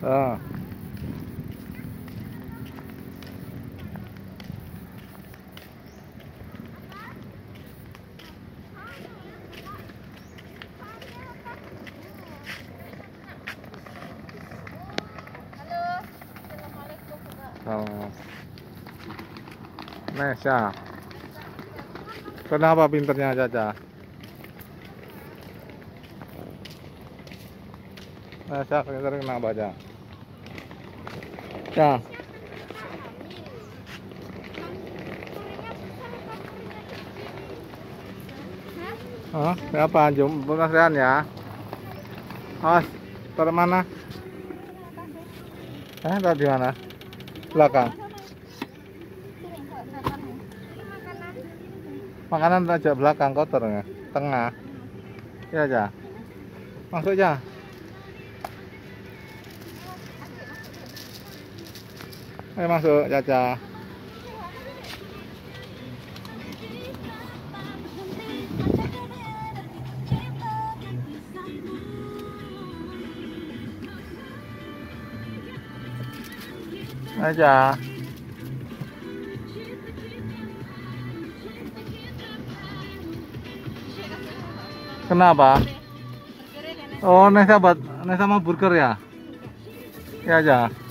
Oh. Nesha. Kenapa pinternya Caca? Nesha pinter kenapa aja? Ya. Oh, apa? Jom penasehan ya. Awas, taruh mana? Eh, di mana? Belakang. Makanan aja belakang kotor ya. Tengah. Ya aja. Masuk aja. Ayo masuk, Caca. Aja. Kenapa? Oh, Nesa buat Nesa mau burger ya? Ya aja.